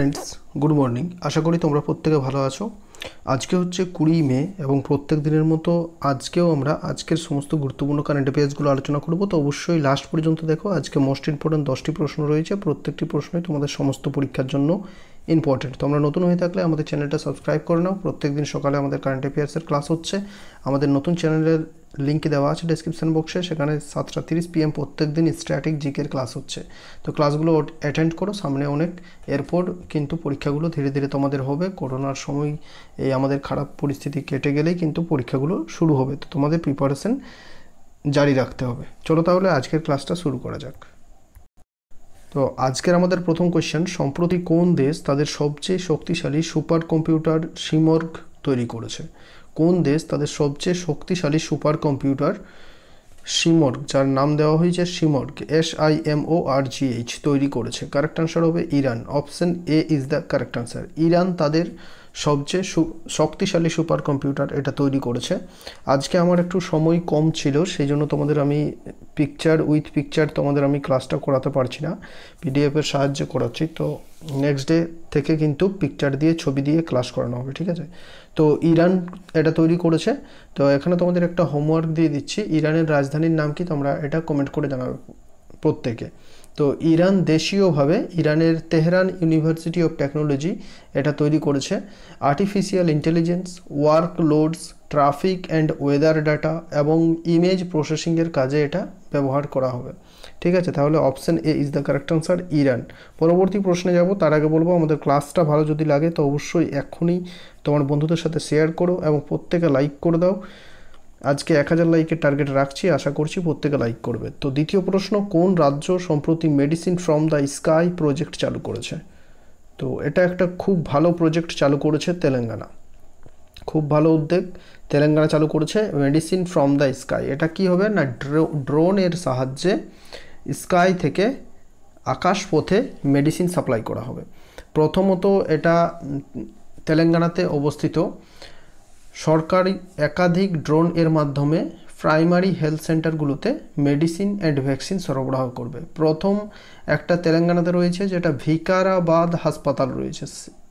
Friends good morning আশা করি তোমরা প্রত্যেকে ভালো আছো। আজকে হচ্ছে কুড়ি মে এবং প্রত্যেক দিনের মতো আজকেও আমরা আজকের সমস্ত গুরুত্বপূর্ণ কারেন্ট অ্যাফেয়ার্সগুলো আলোচনা করব। তো অবশ্যই লাস্ট পর্যন্ত দেখো, আজকে মোস্ট ইম্পর্টেন্ট দশটি প্রশ্ন রয়েছে। প্রত্যেকটি প্রশ্নই তোমাদের সমস্ত পরীক্ষার জন্য ইম্পর্টেন্ট তোমরা নতুন হয়ে থাকলে আমাদের চ্যানেলটা সাবস্ক্রাইব করে নাও। প্রত্যেক দিন সকালে আমাদের কারেন্ট অ্যাফেয়ার্সের ক্লাস হচ্ছে। আমাদের নতুন চ্যানেলের লিঙ্ক দেওয়া আছে ডেসক্রিপশন বক্সে সেখানে সাতটা তিরিশ পিএম প্রত্যেক দিন স্ট্র্যাটিক জিকের ক্লাস হচ্ছে। তো ক্লাসগুলো অ্যাটেন্ড করো, সামনে অনেক এরপর কিন্তু পরীক্ষাগুলো ধীরে ধীরে তোমাদের হবে। করোনার সময় এই আমাদের খারাপ পরিস্থিতি কেটে গেলেই কিন্তু পরীক্ষাগুলো শুরু হবে। তো তোমাদের প্রিপারেশন জারি রাখতে হবে। চলো তাহলে আজকের ক্লাসটা শুরু করা যাক। তো আজকের আমাদের প্রথম কোয়েশ্চেন সম্প্রতি কোন দেশ তাদের সবচেয়ে শক্তিশালী সুপার কম্পিউটার সিমর্গ তৈরি করেছে? কোন দেশ তাদের সবচেয়ে শক্তিশালী সুপার কম্পিউটার সিমর্গ যার নাম দেওয়া হয়েছে Simorgh S I M O R G H তৈরি করেছে? কারেক্ট আনসার হবে Iran. Option A is the correct answer Iran তাদের সবচেয়ে শক্তিশালী সুপার কম্পিউটার এটা তৈরি করেছে। আজকে আমার একটু সময় কম ছিল সেই জন্য তোমাদের আমি পিকচার উইথ পিকচার তোমাদের আমি ক্লাসটা করাতে পারছি না। পিডিএফের সাহায্যে করাচ্ছি। তো নেক্সট ডে থেকে কিন্তু পিকচার দিয়ে ছবি দিয়ে ক্লাস করানো হবে, ঠিক আছে? তো ইরান এটা তৈরি করেছে। তো এখানে তোমাদের একটা হোমওয়ার্ক দিয়ে দিচ্ছি। ইরানের রাজধানীর নাম কি তোমরা এটা কমেন্ট করে জানাবে প্রত্যেকে। তো ইরান দেশীয়ভাবে ইরানের তেহরান ইউনিভার্সিটি অফ টেকনোলজি এটা তৈরি করেছে। Artificial intelligence work loads traffic and weather data এবং ইমেজ প্রসেসিংয়ের কাজে এটা ব্যবহার করা হবে। ঠিক আছে? তাহলে option A is the correct answer Iran. পরবর্তী প্রশ্নে যাব, তার আগে বলব, আমাদের ক্লাসটা ভালো যদি লাগে, তো অবশ্যই এক্ষুনি তোমার বন্ধুদের সাথে শেয়ার করো এবং প্রত্যেকে লাইক করে দাও। আজকে এক হাজার লাইকের টার্গেট রাখছি, আশা করছি প্রত্যেকে লাইক করবে। তো দ্বিতীয় প্রশ্ন, কোন রাজ্য সম্প্রতি medicine from the sky project চালু করেছে? তো এটা একটা খুব ভালো প্রজেক্ট চালু করেছে তেলেঙ্গানা। খুব ভালো উদ্যোগ, তেলেঙ্গানা চালু করেছে মেডিসিন ফ্রম দ্য স্কাই এটা কি হবে না ড্রোনের সাহায্যে স্কাই থেকে আকাশ পথে মেডিসিন সাপ্লাই করা হবে? প্রথমত এটা তেলেঙ্গানাতে অবস্থিত। সরকারি একাধিক ড্রোন এর মাধ্যমে প্রাইমারি হেলথ সেন্টারগুলোতে মেডিসিন অ্যান্ড ভ্যাকসিন সরবরাহ করবে। প্রথম একটা তেলেঙ্গানাতে রয়েছে, যেটা ভিকারাবাদ হাসপাতাল রয়েছে।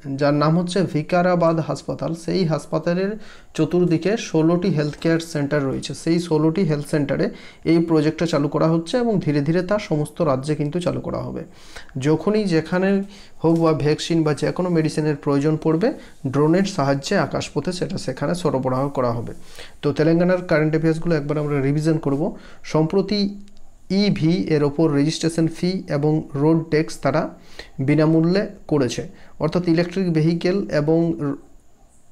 যার নাম হচ্ছে ভিকারাবাদ হাসপাতাল। সেই হাসপাতালের চতুর্দিকে ষোলোটি হেলথ কেয়ার সেন্টার রয়েছে। সেই ষোলোটি হেলথ সেন্টারে এই প্রজেক্টটা চালু করা হচ্ছে এবং ধীরে ধীরে তা সমস্ত রাজ্যে কিন্তু চালু করা হবে। যখনই যেখানে হোক বা ভ্যাকসিন বা যে কোনো মেডিসিনের প্রয়োজন পড়বে ড্রোনের সাহায্যে আকাশপথে সেটা সেখানে সরবরাহ করা হবে। তো তেলেঙ্গানার কারেন্ট অ্যাফেয়ার্সগুলো একবার আমরা রিভিশন করব। সম্প্রতি ইভি এর ওপর রেজিস্ট্রেশন ফি এবং রোড ট্যাক্স তারা বিনামূল্যে করেছে। অর্থাৎ ইলেকট্রিক ভেহিকেল এবং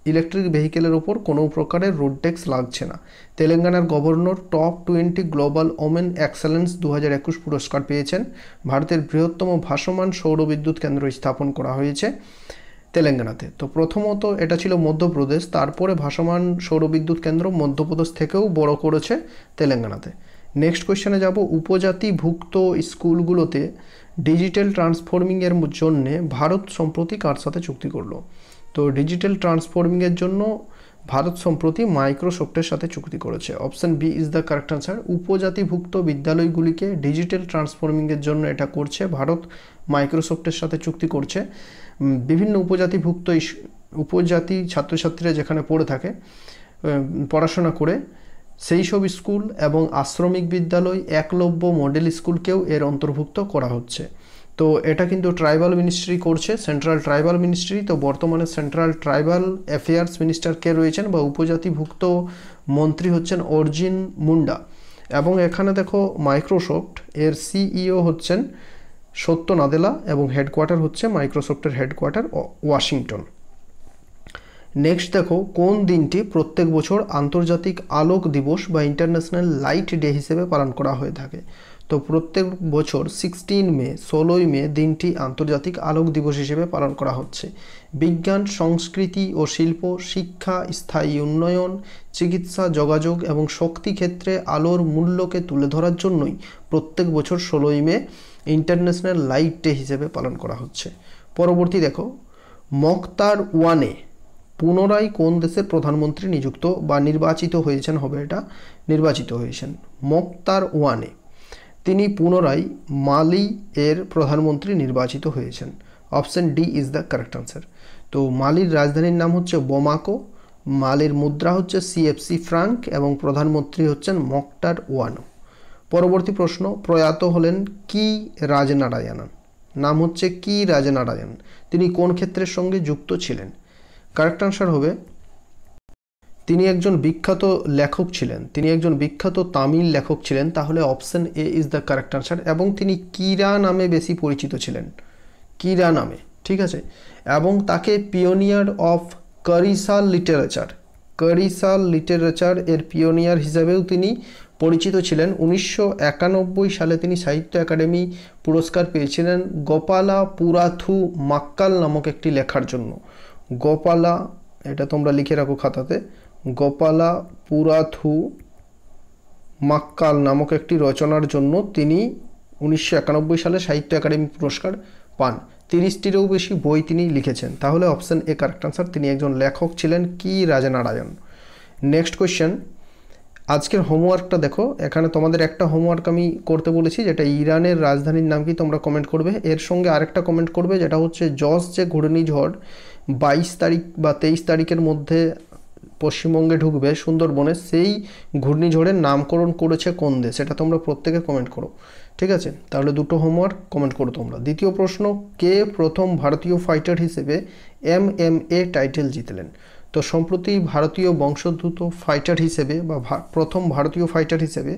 ইলেকট্রিক ভেহিকেলের ওপর কোনো প্রকারের রোড ট্যাক্স লাগছে না। তেলেঙ্গানার governor top twenty global women excellence দু একুশ পুরস্কার পেয়েছেন। ভারতের বৃহত্তম ভাসমান সৌরবিদ্যুৎ কেন্দ্র স্থাপন করা হয়েছে তেলেঙ্গানাতে। তো প্রথমত এটা ছিল মধ্যপ্রদেশ, তারপরে ভাসমান সৌরবিদ্যুৎ কেন্দ্র মধ্যপ্রদেশ থেকেও বড় করেছে তেলেঙ্গানাতে। নেক্সট কোয়েশ্চেনে যাব। উপজাতিভুক্ত স্কুলগুলোতে ডিজিটাল ট্রান্সফর্মিংয়ের জন্যে ভারত সম্প্রতি কার সাথে চুক্তি করল? তো ডিজিটাল ট্রান্সফর্মিংয়ের জন্য ভারত সম্প্রতি মাইক্রোসফটের সাথে চুক্তি করেছে। Option B is the correct answer উপজাতিভুক্ত বিদ্যালয়গুলিকে ডিজিটাল ট্রান্সফর্মিংয়ের জন্য এটা করছে ভারত, মাইক্রোসফটের সাথে চুক্তি করছে। বিভিন্ন উপজাতিভুক্ত উপজাতি ছাত্রছাত্রীরা যেখানে পড়ে থাকে পড়াশোনা করে সেই সব স্কুল এবং আশ্রমিক বিদ্যালয় একলব্য মডেল স্কুলকেও এর অন্তর্ভুক্ত করা হচ্ছে। তো এটা কিন্তু ট্রাইবাল মিনিস্ট্রি করছে, সেন্ট্রাল ট্রাইবাল মিনিস্ট্রি। তো বর্তমানে সেন্ট্রাল ট্রাইবাল অ্যাফেয়ার্স মিনিস্টার কে রয়েছেন বা উপজাতিভুক্ত মন্ত্রী হচ্ছেন অর্জিন মুন্ডা। এবং এখানে দেখো মাইক্রোসফট, এর সিইও হচ্ছেন সত্য নাদেলা এবং হেডকোয়ার্টার হচ্ছে মাইক্রোসফটের হেডকোয়ার্টার ওয়াশিংটন। নেক্সট দেখো, কোন দিনটি প্রত্যেক বছর আন্তর্জাতিক আলোক দিবস বা ইন্টারন্যাশনাল লাইট ডে হিসেবে পালন করা হয়ে থাকে? তো প্রত্যেক বছর সিক্সটিন মে, ষোলোই মে দিনটি আন্তর্জাতিক আলোক দিবস হিসেবে পালন করা হচ্ছে। বিজ্ঞান, সংস্কৃতি ও শিল্প, শিক্ষা, স্থায়ী উন্নয়ন, চিকিৎসা, যোগাযোগ এবং শক্তি ক্ষেত্রে আলোর মূল্যকে তুলে ধরার জন্যই প্রত্যেক বছর ষোলোই মে ইন্টারন্যাশনাল লাইট ডে হিসেবে পালন করা হচ্ছে। পরবর্তী দেখো, মক্তার ওয়ানে পুনরায় কোন দেশের প্রধানমন্ত্রী নিযুক্ত বা নির্বাচিত হয়েছেন হবে এটা? নির্বাচিত হয়েছেন মক্তার ওয়ানে। তিনি পুনরায় মালি এর প্রধানমন্ত্রী নির্বাচিত হয়েছেন। Option D is the correct answer. তো মালির রাজধানীর নাম হচ্ছে বোমাকো, মালির মুদ্রা হচ্ছে সিএফসি ফ্রাঙ্ক এবং প্রধানমন্ত্রী হচ্ছেন মকটার ওয়ানো। পরবর্তী প্রশ্ন, প্রয়াত হলেন কি রাজনারায়ণন? নাম হচ্ছে কি রাজনারায়ণ তিনি কোন ক্ষেত্রের সঙ্গে যুক্ত ছিলেন? কারেক্ট আনসার হবে, তিনি একজন বিখ্যাত লেখক ছিলেন। তিনি একজন বিখ্যাত তামিল লেখক ছিলেন। তাহলে option A is the correct answer এবং তিনি কিরা নামে বেশি পরিচিত ছিলেন। কিরা নামে, ঠিক আছে? এবং তাকে pioneer of Karisal literature Karisal literature এর পিওনিয়ার হিসাবেও তিনি পরিচিত ছিলেন। উনিশশো একানব্বই সালে তিনি সাহিত্য একাডেমি পুরস্কার পেয়েছিলেন গোপালা পুরাথু মাক্কাল নামক একটি লেখার জন্য। গোপালা, এটা তোমরা লিখে রাখো খাতাতে, গোপালা পুরাথু মাক্কাল নামক একটি রচনার জন্য তিনি উনিশশো একানব্বই সালে সাহিত্য একাডেমি পুরস্কার পান। তিরিশটিরও বেশি বই তিনি লিখেছেন। তাহলে অপশান এ কারেক্ট আনসার তিনি একজন লেখক ছিলেন কি রাজানারায়ণ? নেক্সট কোয়েশ্চেন আজকের হোমওয়ার্কটা দেখো, এখানে তোমাদের একটা হোমওয়ার্ক আমি করতে বলেছি, যেটা ইরানের রাজধানীর নাম কি তোমরা কমেন্ট করবে। এর সঙ্গে আরেকটা কমেন্ট করবে, যেটা হচ্ছে জস যে ঘূর্ণিঝড় বাইশ তারিখ বা তেইশ তারিখের মধ্যে পশ্চিমবঙ্গে ঢুকবে সুন্দরবনে, সেই ঘূর্ণিঝড়ের নামকরণ করেছে কোন দেশ? সেটা তোমরা প্রত্যেকে কমেন্ট করো, ঠিক আছে? তাহলে দুটো হোমওয়ার্ক কমেন্ট করো তোমরা। দ্বিতীয় প্রশ্ন, কে প্রথম ভারতীয় ফাইটার হিসেবে এম এম এ টাইটেল জিতলেন? তো সম্প্রতি ভারতীয় বংশোদ্ভূত ফাইটার হিসেবে বা প্রথম ভারতীয় ফাইটার হিসেবে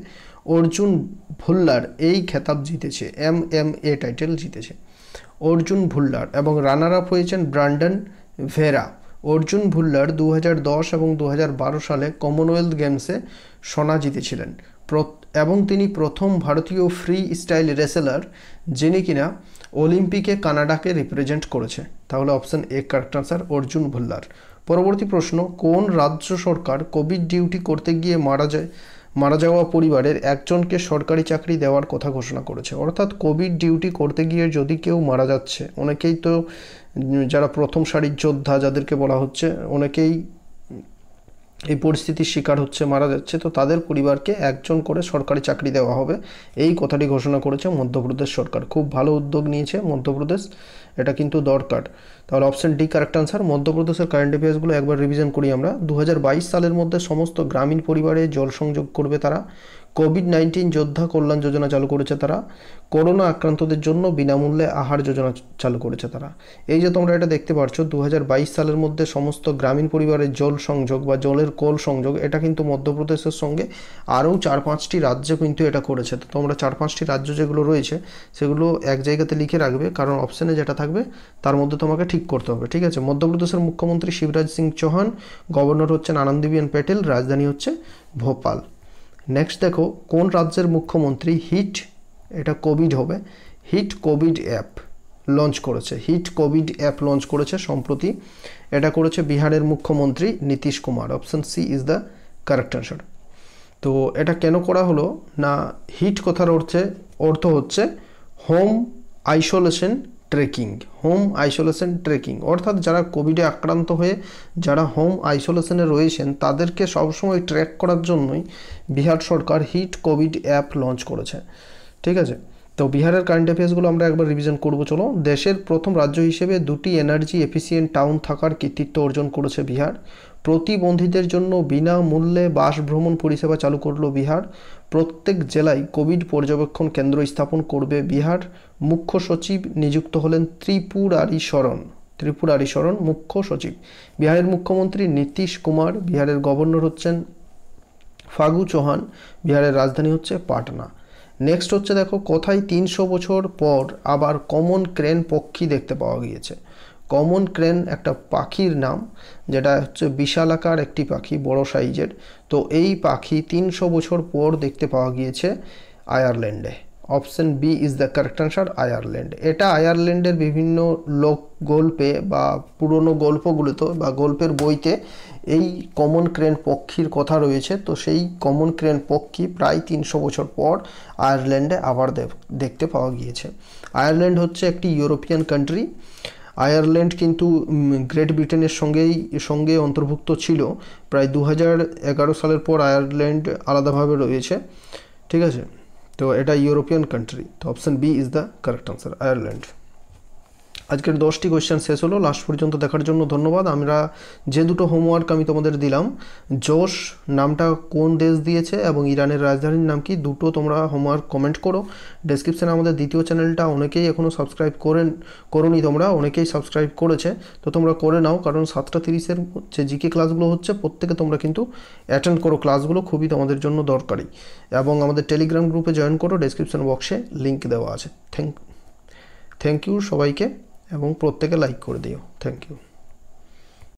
অর্জুন ভুল্লার এই খেতাব জিতেছে এম এম এ টাইটেল জিতেছে। অর্জুন ভুল্লার এবং রানার আপ হয়েছেন ব্রান্ডন ভেরা। অর্জুন ভুল্লার দু হাজার দশ এবং দু হাজার বারো সালে কমনওয়েলথ গেমসে সোনা জিতেছিলেন। এবং তিনি প্রথম ভারতীয় ফ্রি স্টাইল রেসেলার যিনি কিনা অলিম্পিকে কানাডাকে রিপ্রেজেন্ট করেছে। তাহলে option A correct answer Arjun Bhullar. পরবর্তী প্রশ্ন, কোন রাজ্য সরকার কোভিড ডিউটি করতে গিয়ে মারা যায়? মারা যাওয়া পরিবারের একজনকে সরকারি চাকরি দেওয়ার কথা ঘোষণা করেছে। অর্থাৎ কোভিড ডিউটি করতে গিয়ে যদি কেউ মারা যাচ্ছে, অনেকেই তো যারা প্রথম সারির যোদ্ধা যাদেরকে বলা হচ্ছে, অনেকেই এই পরিস্থিতির শিকার হচ্ছে, মারা যাচ্ছে, তো তাদের পরিবারকে একজন করে সরকারি চাকরি দেওয়া হবে। এই কথাটি ঘোষণা করেছে মধ্যপ্রদেশ সরকার। খুব ভালো উদ্যোগ নিয়েছে মধ্যপ্রদেশ। এটা কিন্তু দরকার। তাহলে অপশান ডি কারেক্ট আনসার মধ্যপ্রদেশের কারেন্ট অ্যাফেয়ার্সগুলো একবার রিভিশন করি আমরা। দু হাজার বাইশ সালের মধ্যে সমস্ত গ্রামীণ পরিবারে জল সংযোগ করবে তারা। কোভিড নাইন্টিন যোদ্ধা কল্যাণ যোজনা চালু করেছে তারা। করোনা আক্রান্তদের জন্য বিনামূল্যে আহার যোজনা চালু করেছে তারা। এই যে তোমরা এটা দেখতে পাচ্ছ দু হাজার বাইশ সালের মধ্যে সমস্ত গ্রামীণ পরিবারের জল সংযোগ বা জলের কল সংযোগ, এটা কিন্তু মধ্যপ্রদেশের সঙ্গে আরও চার পাঁচটি রাজ্য কিন্তু এটা করেছে। তো তোমরা চার পাঁচটি রাজ্য যেগুলো রয়েছে, সেগুলো এক জায়গাতে লিখে রাখবে, কারণ অপশানে যেটা থাকবে, তার মধ্যে তোমাকে ঠিক করতে হবে, ঠিক আছে? মধ্যপ্রদেশের মুখ্যমন্ত্রী শিবরাজ সিং চৌহান গভর্নর হচ্ছেন আনন্দীবেন প্যাটেল, রাজধানী হচ্ছে ভোপাল। নেক্সট দেখো, কোন রাজ্যের মুখ্যমন্ত্রী হিট? এটা কোভিড হবে। হিট কোভিড অ্যাপ লঞ্চ করেছে। হিট কোভিড অ্যাপ লঞ্চ করেছে সম্প্রতি। এটা করেছে বিহারের মুখ্যমন্ত্রী Nitish Kumar. Option C is the correct answer তো এটা কেন করা হলো? না, হিট কথার অর্থে অর্থ হচ্ছে home isolation tracking, home isolation tracking. অর্থাৎ যারা কোভিডে আক্রান্ত হয়ে, যারা হোম আইসোলেশনে রয়েছেন, তাদেরকে সবসময় ট্র্যাক করার জন্যই বিহার সরকার হিট কোভিড অ্যাপ লঞ্চ করেছে। ঠিক আছে? তো বিহারের কারেন্ট অ্যাফেয়ার্সগুলো আমরা একবার রিভিশন করব, চলো। দেশের প্রথম রাজ্য হিসেবে দুটি এনার্জি এফিসিয়েন্ট টাউন থাকার কৃতিত্ব অর্জন করেছে বিহার। প্রতিবন্ধীদের জন্য বিনামূল্যে বাস ভ্রমণ পরিষেবা চালু করল বিহার। প্রত্যেক জেলায় কোভিড পর্যবেক্ষণ কেন্দ্র স্থাপন করবে বিহার। মুখ্য সচিব নিযুক্ত হলেন ত্রিপুরারি শরণ ত্রিপুরারি শরণ মুখ্য সচিব। বিহারের মুখ্যমন্ত্রী নীতিশ কুমার, বিহারের গভর্নর হচ্ছেন ফাগু চৌহান, বিহারের রাজধানী হচ্ছে পাটনা। নেক্সট হচ্ছে দেখো, কোথায় তিনশো বছর পর আবার কমন ক্রেন পক্ষী দেখতে পাওয়া গিয়েছে। কমন ক্রেন একটা পাখির নাম, যেটা হচ্ছে বিশালাকার একটি পাখি, বড় সাইজের। তো এই পাখি তিনশো বছর পর দেখতে পাওয়া গিয়েছে আয়ারল্যান্ডে। Option B is the correct answer Ireland. এটা আয়ারল্যান্ডের বিভিন্ন লোক গল্পে বা পুরনো গল্পগুলোতে বা গল্পের বইতে এই কমন ক্রেন পক্ষীর কথা রয়েছে। তো সেই কমন ক্রেন পক্ষী প্রায় তিনশো বছর পর আয়ারল্যান্ডে আবার দেখতে পাওয়া গিয়েছে। আয়ারল্যান্ড হচ্ছে একটি ইউরোপিয়ান কান্ট্রি আয়ারল্যান্ড কিন্তু গ্রেট ব্রিটেনের সঙ্গেই, সঙ্গে অন্তর্ভুক্ত ছিল। প্রায় দু হাজার এগারো সালের পর আয়ারল্যান্ড আলাদাভাবে রয়েছে। ঠিক আছে? তো এটা ইউরোপিয়ান কান্ট্রি তো option B is the correct answer Ireland. আজকের দশটি কোয়েশ্চেন শেষ হলো। লাস্ট পর্যন্ত দেখার জন্য ধন্যবাদ। আমরা যে দুটো হোমওয়ার্ক আমি তোমাদের দিলাম, জোশ নামটা কোন দেশ দিয়েছে এবং ইরানের রাজধানীর নাম কি, দুটো তোমরা হোমওয়ার্ক কমেন্ট করো। ডেসক্রিপশানে আমাদের দ্বিতীয় চ্যানেলটা অনেকেই এখনও সাবস্ক্রাইব করেন করোনি তোমরা, অনেকেই সাবস্ক্রাইব করেছে। তো তোমরা করে নাও, কারণ সাতটা তিরিশের যে জিকে ক্লাসগুলো হচ্ছে, প্রত্যেকে তোমরা কিন্তু অ্যাটেন্ড করো। ক্লাসগুলো খুবই তোমাদের জন্য দরকারি। এবং আমাদের টেলিগ্রাম গ্রুপে জয়েন করো ডেসক্রিপশন বক্সে লিঙ্ক দেওয়া আছে। থ্যাংক থ্যাংক ইউ সবাইকে। এবং প্রত্যেকে লাইক করে দিও। Thank you